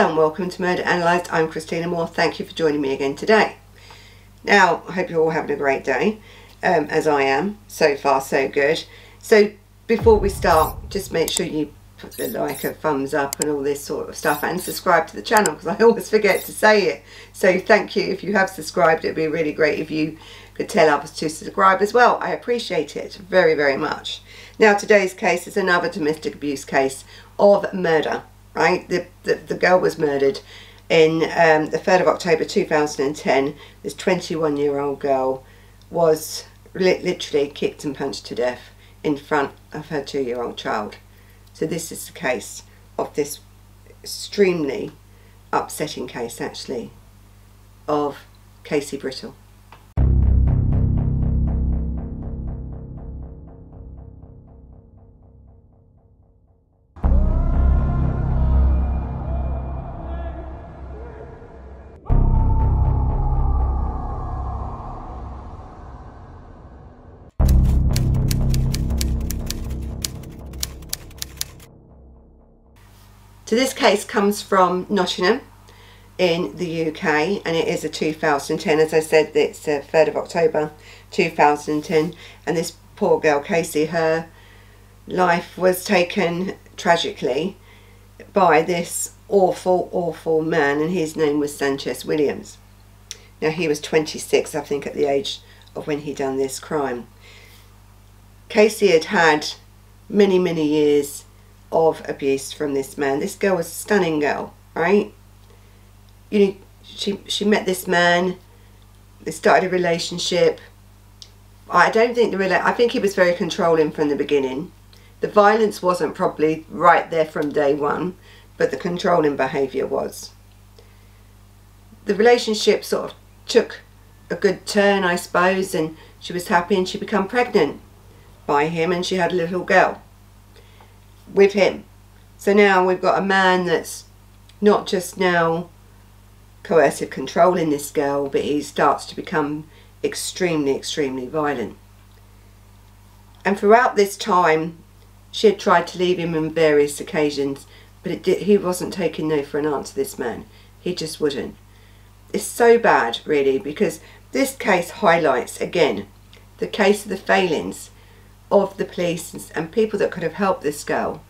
Hello and welcome to Murder Analysed. I'm Christina Moore. Thank you for joining me again today. Now, I hope you're all having a great day, um, as I am. So far, so good. So, before we start, just make sure you put the like, a thumbs up and all this sort of stuff and subscribe to the channel because I always forget to say it. So, thank you. If you have subscribed, it'd be really great if you could tell others to subscribe as well. I appreciate it very, very much. Now, today's case is another domestic abuse case of murder right? The, the, the girl was murdered in um, the 3rd of October 2010. This 21 year old girl was li literally kicked and punched to death in front of her two year old child. So, this is the case of this extremely upsetting case, actually, of Casey Brittle. So this case comes from Nottingham in the UK and it is a 2010 as I said it's the 3rd of October 2010 and this poor girl Casey her life was taken tragically by this awful awful man and his name was Sanchez Williams. Now he was 26 I think at the age of when he done this crime. Casey had had many many years of abuse from this man. This girl was a stunning girl, right? You know, she she met this man. They started a relationship. I don't think the rela- I think he was very controlling from the beginning. The violence wasn't probably right there from day one, but the controlling behaviour was. The relationship sort of took a good turn, I suppose, and she was happy and she became pregnant by him and she had a little girl with him. So now we've got a man that's not just now coercive controlling this girl, but he starts to become extremely, extremely violent. And throughout this time, she had tried to leave him on various occasions, but did, he wasn't taking no for an answer, this man. He just wouldn't. It's so bad, really, because this case highlights, again, the case of the failings of the police and people that could have helped this girl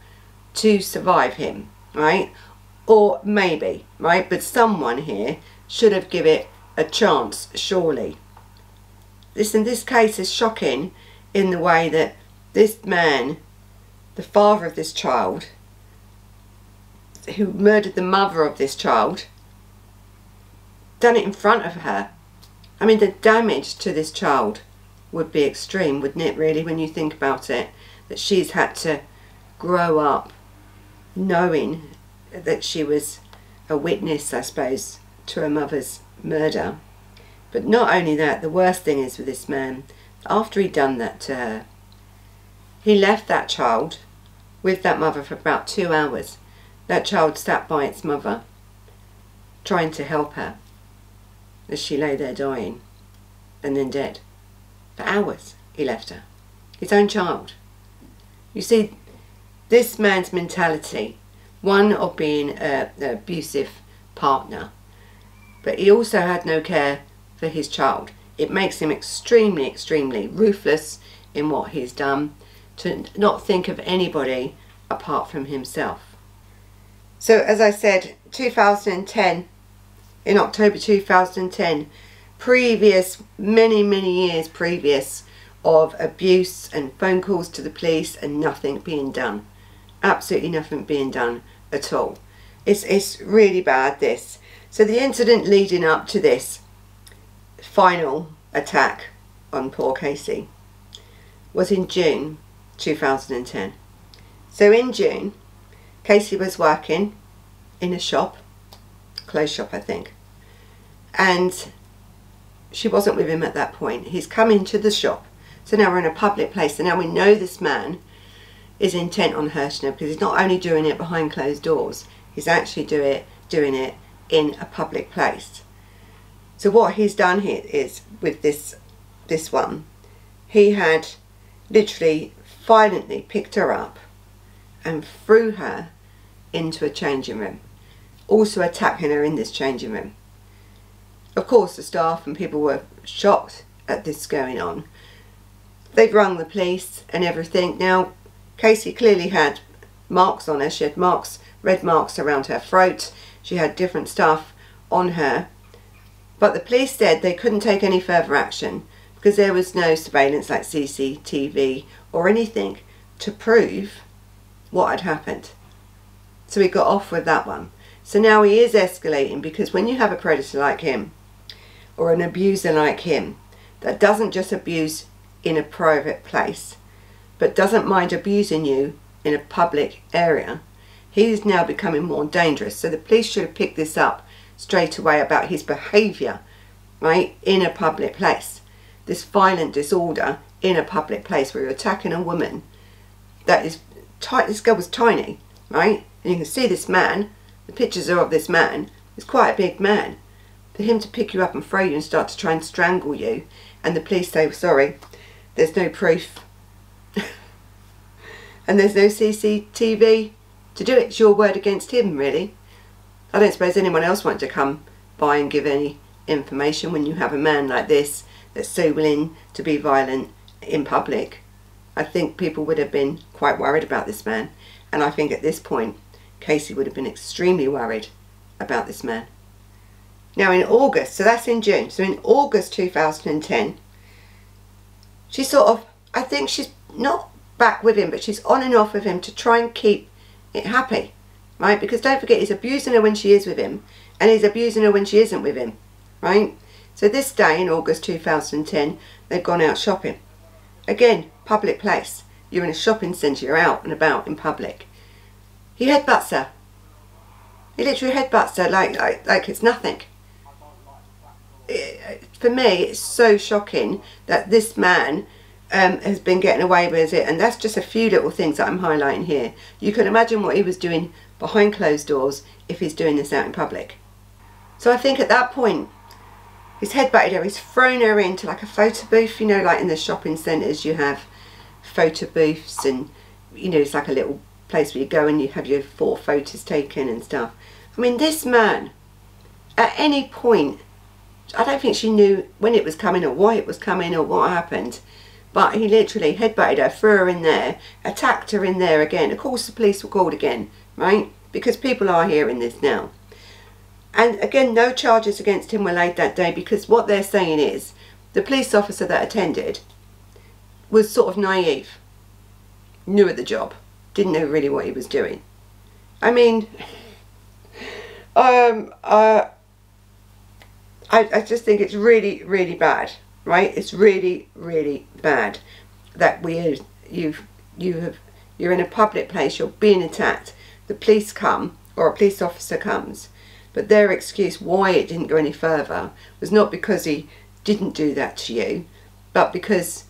to survive him, right? Or maybe, right? But someone here should have given it a chance, surely. Listen, this case is shocking in the way that this man, the father of this child, who murdered the mother of this child, done it in front of her. I mean, the damage to this child would be extreme, wouldn't it, really, when you think about it? That she's had to grow up knowing that she was a witness, I suppose, to her mother's murder. But not only that, the worst thing is with this man, after he'd done that to her, he left that child with that mother for about two hours. That child sat by its mother, trying to help her as she lay there dying and then dead. For hours he left her. His own child. You see, this man's mentality, one of being an abusive partner, but he also had no care for his child. It makes him extremely, extremely ruthless in what he's done, to not think of anybody apart from himself. So as I said, 2010, in October 2010, previous, many, many years previous of abuse and phone calls to the police and nothing being done. Absolutely nothing being done at all. It's, it's really bad this. So the incident leading up to this final attack on poor Casey was in June 2010. So in June, Casey was working in a shop, clothes shop I think, and she wasn't with him at that point. He's come into the shop. So now we're in a public place. So now we know this man is intent on hurting her because he's not only doing it behind closed doors, he's actually do it, doing it in a public place. So what he's done here is with this this one, he had literally violently picked her up and threw her into a changing room. also attacking her in this changing room. Of course, the staff and people were shocked at this going on. They've rung the police and everything. Now, Casey clearly had marks on her. She had marks, red marks around her throat. She had different stuff on her. But the police said they couldn't take any further action because there was no surveillance like CCTV or anything to prove what had happened. So he got off with that one. So now he is escalating because when you have a predator like him or an abuser like him that doesn't just abuse in a private place but doesn't mind abusing you in a public area, he is now becoming more dangerous. So the police should have picked this up straight away about his behaviour, right, in a public place. This violent disorder in a public place where you're attacking a woman that is tight. This girl was tiny, right? And you can see this man, the pictures are of this man, he's quite a big man. For him to pick you up and throw you and start to try and strangle you, and the police say, sorry, there's no proof. and there's no CCTV to do it. It's your word against him, really. I don't suppose anyone else wants to come by and give any information when you have a man like this that's so willing to be violent in public. I think people would have been quite worried about this man. And I think at this point, Casey would have been extremely worried about this man. Now in August, so that's in June, so in August 2010, she sort of, I think she's not back with him, but she's on and off with him to try and keep it happy right? Because don't forget, he's abusing her when she is with him, and he's abusing her when she isn't with him, right? So this day in August 2010, they've gone out shopping. Again, public place. You're in a shopping centre, you're out and about in public. He headbutts her. He literally headbutts her like, like, like it's nothing. For me, it's so shocking that this man um, has been getting away with it, and that's just a few little things that I'm highlighting here. You can imagine what he was doing behind closed doors if he's doing this out in public. So I think at that point, he's headbutted her, he's thrown her into like a photo booth, you know, like in the shopping centres you have photo booths and, you know, it's like a little place where you go and you have your four photos taken and stuff. I mean, this man, at any point, I don't think she knew when it was coming or why it was coming or what happened. But he literally headbutted her, threw her in there, attacked her in there again. Of course the police were called again right? Because people are hearing this now. And again, no charges against him were laid that day because what they're saying is the police officer that attended was sort of naive, new at the job, didn't know really what he was doing. I mean, um, uh, I, I just think it's really, really bad, right? It's really, really bad that we, you've, you have, you're in a public place, you're being attacked, the police come or a police officer comes but their excuse why it didn't go any further was not because he didn't do that to you but because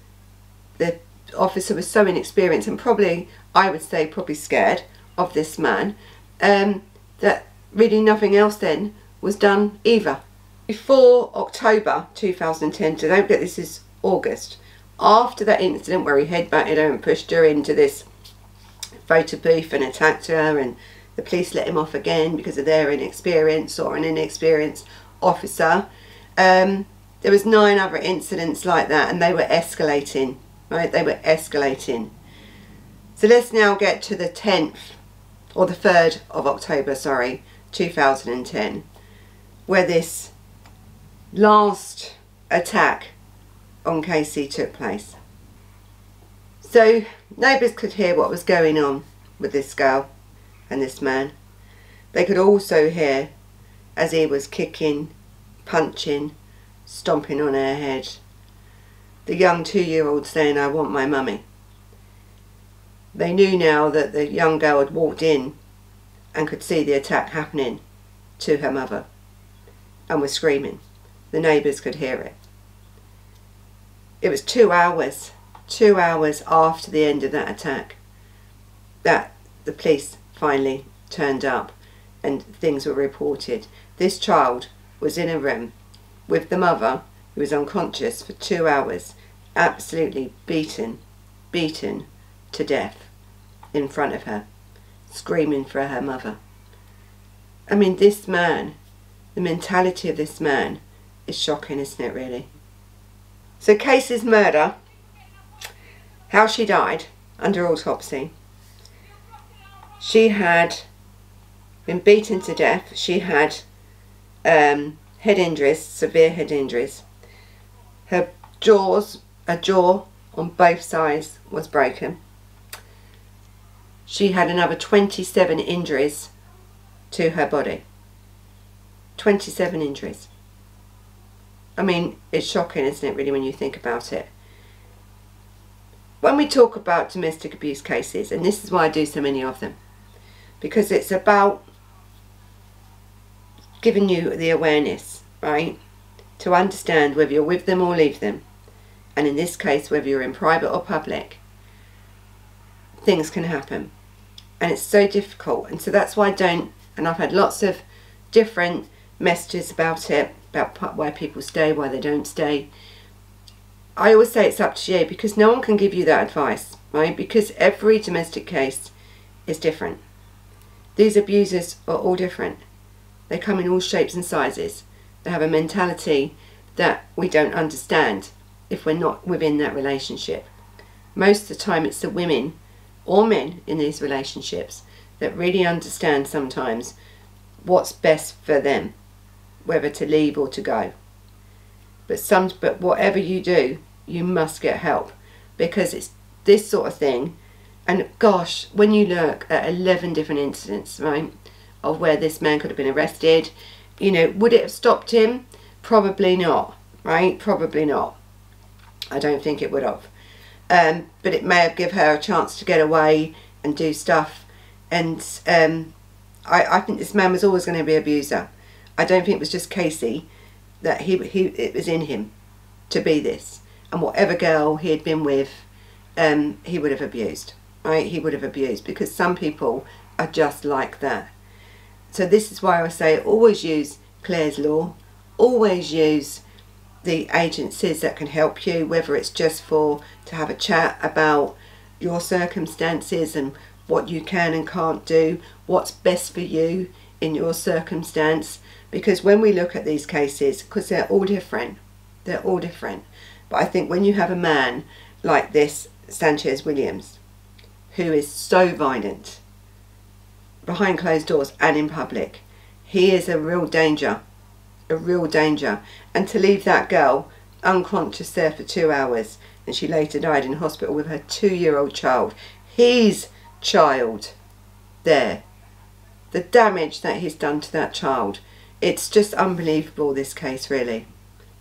the officer was so inexperienced and probably I would say probably scared of this man um, that really nothing else then was done either. Before October 2010, so don't get this is August, after that incident where he headbutted her and pushed her into this photo booth and attacked her and the police let him off again because of their inexperience or an inexperienced officer. Um, there was nine other incidents like that and they were escalating, right? They were escalating. So let's now get to the 10th or the 3rd of October, sorry, 2010, where this last attack on Casey took place. So neighbours could hear what was going on with this girl and this man. They could also hear as he was kicking, punching, stomping on her head. The young two-year-old saying, I want my mummy. They knew now that the young girl had walked in and could see the attack happening to her mother and was screaming. The neighbours could hear it. It was two hours two hours after the end of that attack that the police finally turned up and things were reported. This child was in a room with the mother who was unconscious for two hours, absolutely beaten, beaten to death in front of her, screaming for her mother. I mean, this man, the mentality of this man is shocking, isn't it, really? So, Casey's murder, how she died under autopsy. She had been beaten to death. She had um, head injuries, severe head injuries. Her jaws, a jaw on both sides was broken. She had another 27 injuries to her body. 27 injuries. I mean, it's shocking, isn't it, really, when you think about it. When we talk about domestic abuse cases, and this is why I do so many of them, because it's about giving you the awareness, right, to understand whether you're with them or leave them, and in this case, whether you're in private or public, things can happen. And it's so difficult, and so that's why I don't, and I've had lots of different messages about it, about why people stay, why they don't stay. I always say it's up to you because no one can give you that advice, right? Because every domestic case is different. These abusers are all different. They come in all shapes and sizes. They have a mentality that we don't understand if we're not within that relationship. Most of the time it's the women or men in these relationships that really understand sometimes what's best for them, whether to leave or to go. But some but whatever you do, you must get help because it's this sort of thing and gosh, when you look at 11 different incidents, right, of where this man could have been arrested. You know, would it have stopped him? Probably not, right? Probably not. I don't think it would have. Um, but it may have given her a chance to get away and do stuff. And um, I, I think this man was always going to be an abuser. I don't think it was just Casey that he, he it was in him to be this. And whatever girl he had been with, um, he would have abused. Right? He would have abused because some people are just like that. So this is why I say always use Clare's Law, always use the agencies that can help you, whether it's just for to have a chat about your circumstances and what you can and can't do, what's best for you in your circumstance. Because when we look at these cases, because they're all different, they're all different. But I think when you have a man like this, Sanchez Williams, who is so violent, behind closed doors and in public. He is a real danger, a real danger. And to leave that girl unconscious there for two hours and she later died in hospital with her two-year-old child, his child there. The damage that he's done to that child, it's just unbelievable this case really.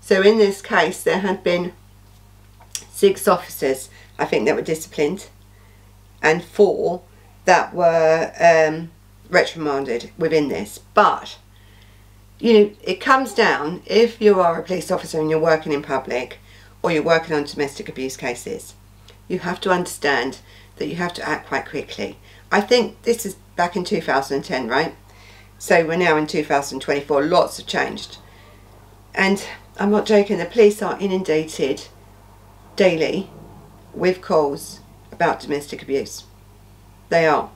So in this case there had been six officers I think that were disciplined and four that were um, reprimanded within this. But, you know, it comes down, if you are a police officer and you're working in public or you're working on domestic abuse cases, you have to understand that you have to act quite quickly. I think this is back in 2010, right? So we're now in 2024, lots have changed. And I'm not joking, the police are inundated daily with calls about domestic abuse. They are.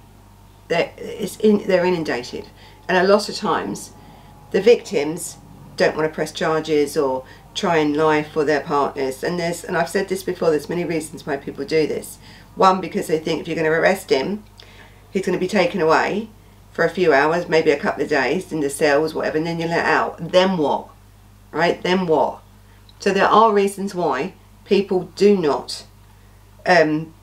They're, in, they're inundated. And a lot of times, the victims don't want to press charges or try and lie for their partners. And there's, and I've said this before, there's many reasons why people do this. One, because they think if you're going to arrest him, he's going to be taken away for a few hours, maybe a couple of days in the cells, whatever, and then you're let out. Then what? Right? Then what? So there are reasons why people do not um,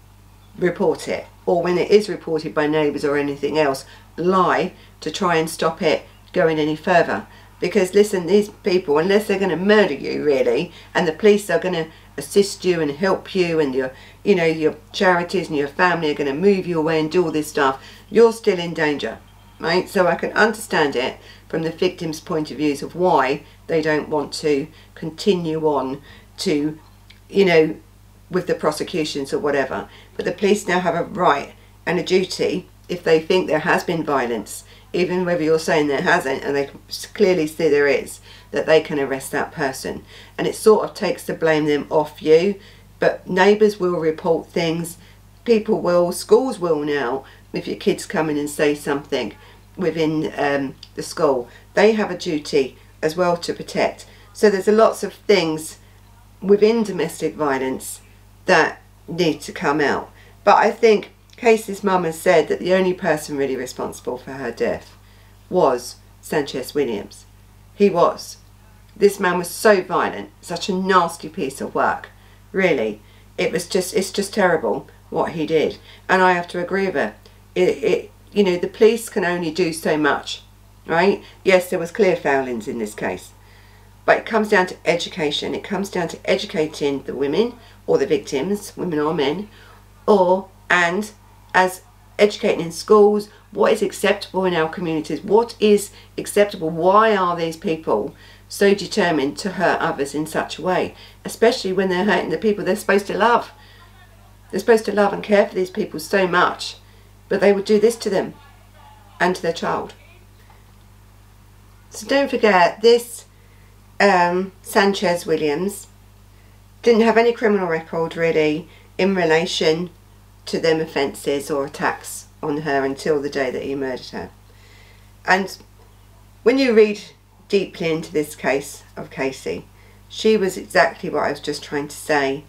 report it or when it is reported by neighbours or anything else lie to try and stop it going any further because listen these people unless they're going to murder you really and the police are going to assist you and help you and your you know your charities and your family are going to move you away and do all this stuff you're still in danger right so I can understand it from the victim's point of views of why they don't want to continue on to you know with the prosecutions or whatever. But the police now have a right and a duty if they think there has been violence, even whether you're saying there hasn't, and they clearly see there is, that they can arrest that person. And it sort of takes the blame them off you. But neighbours will report things, people will, schools will now, if your kids come in and say something. within um, the school. They have a duty as well to protect. So there's a lots of things within domestic violence that need to come out. But I think Casey's mum has said that the only person really responsible for her death was Sanchez Williams. He was. This man was so violent, such a nasty piece of work. Really, it was just it's just terrible what he did, and I have to agree with her. It, it you know the police can only do so much, right? Yes, there was clear foulings in this case, but it comes down to education. It comes down to educating the women or the victims, women or men, or and as educating in schools what is acceptable in our communities? What is acceptable? Why are these people so determined to hurt others in such a way? Especially when they're hurting the people they're supposed to love. They're supposed to love and care for these people so much but they would do this to them and to their child so don't forget this um, Sanchez Williams didn't have any criminal record really in relation to them offences or attacks on her until the day that he murdered her. And when you read deeply into this case of Casey, she was exactly what I was just trying to say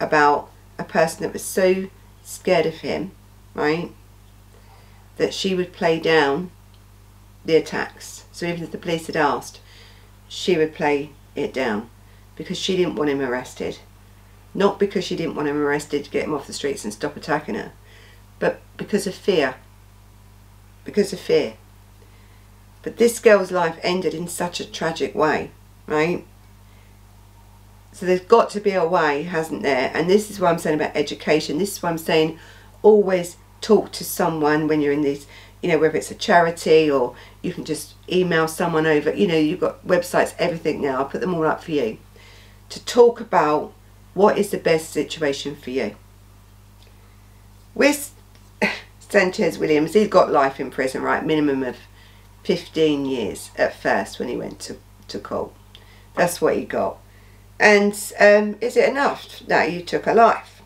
about a person that was so scared of him, right, that she would play down the attacks. So even if the police had asked, she would play it down because she didn't want him arrested. Not because she didn't want him arrested to get him off the streets and stop attacking her, but because of fear. Because of fear. But this girl's life ended in such a tragic way, right? So there's got to be a way, hasn't there? And this is what I'm saying about education. This is what I'm saying always talk to someone when you're in these, you know, whether it's a charity or you can just email someone over. You know, you've got websites, everything now. I'll put them all up for you. To talk about what is the best situation for you? With Sanchez Williams, he's got life in prison, right? Minimum of 15 years at first when he went to, to court. That's what he got. And um, is it enough? No, you took a life.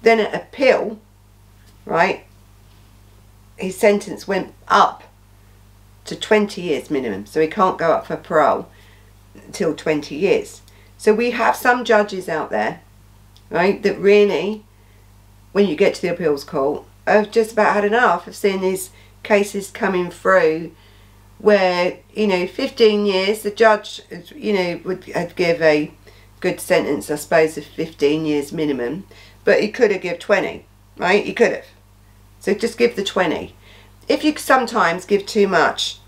Then at appeal, right, his sentence went up to 20 years minimum. So he can't go up for parole until 20 years. So we have some judges out there, right, that really, when you get to the appeals court, have just about had enough of seeing these cases coming through where, you know, 15 years, the judge, you know, would have give a good sentence, I suppose, of 15 years minimum, but he could have given 20, right? He could have. So just give the 20. If you sometimes give too much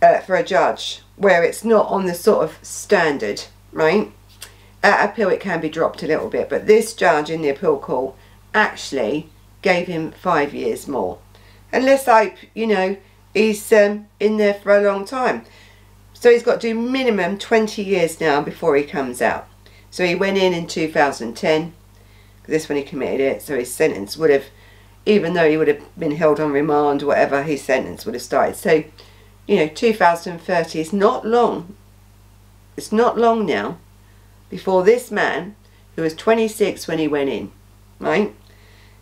uh, for a judge, where it's not on the sort of standard right? At appeal it can be dropped a little bit, but this judge in the appeal court actually gave him five years more. And let's hope, you know, he's um, in there for a long time. So he's got to do minimum 20 years now before he comes out. So he went in in 2010, this when he committed it, so his sentence would have, even though he would have been held on remand or whatever, his sentence would have started. So, you know, 2030 is not long it's not long now before this man, who was 26 when he went in, right,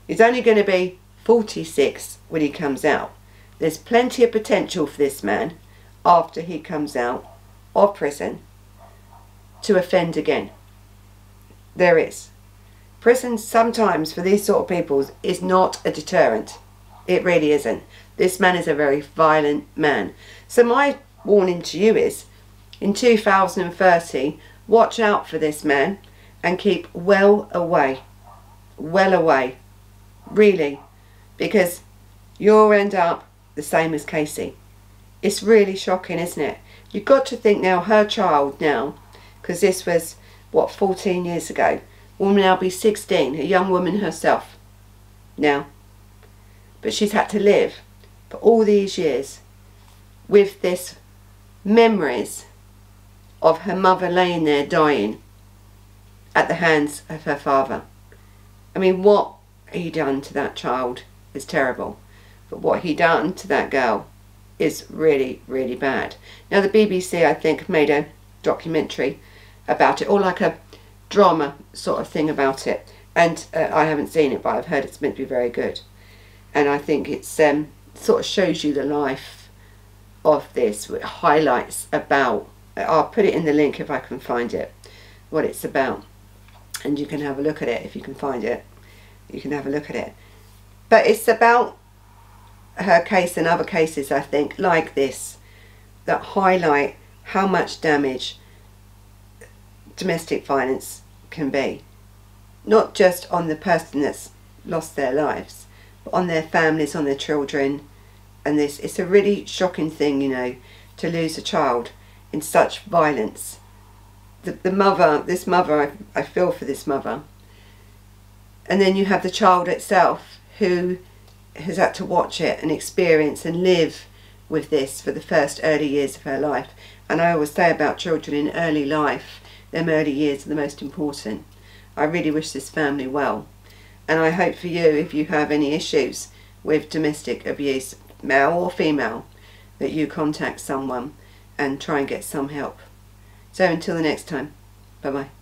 is only going to be 46 when he comes out. There's plenty of potential for this man after he comes out of prison to offend again. There is. Prison sometimes for these sort of people is not a deterrent. It really isn't. This man is a very violent man. So my warning to you is in 2030, watch out for this man and keep well away. Well away. Really. Because you'll end up the same as Casey. It's really shocking, isn't it? You've got to think now, her child now, because this was, what, 14 years ago, will now be 16, a young woman herself now. But she's had to live for all these years with this memories of her mother laying there dying at the hands of her father. I mean, what he done to that child is terrible. But what he done to that girl is really, really bad. Now, the BBC, I think, made a documentary about it, or like a drama sort of thing about it. And uh, I haven't seen it, but I've heard it's meant to be very good. And I think it's um, sort of shows you the life of this, it highlights about, I'll put it in the link if I can find it, what it's about. And you can have a look at it if you can find it. You can have a look at it. But it's about her case and other cases, I think, like this, that highlight how much damage domestic violence can be. Not just on the person that's lost their lives, but on their families, on their children. And this, it's a really shocking thing, you know, to lose a child in such violence. The, the mother, this mother, I, I feel for this mother. And then you have the child itself who has had to watch it and experience and live with this for the first early years of her life. And I always say about children in early life, them early years are the most important. I really wish this family well. And I hope for you, if you have any issues with domestic abuse, male or female, that you contact someone and try and get some help. So until the next time, bye bye.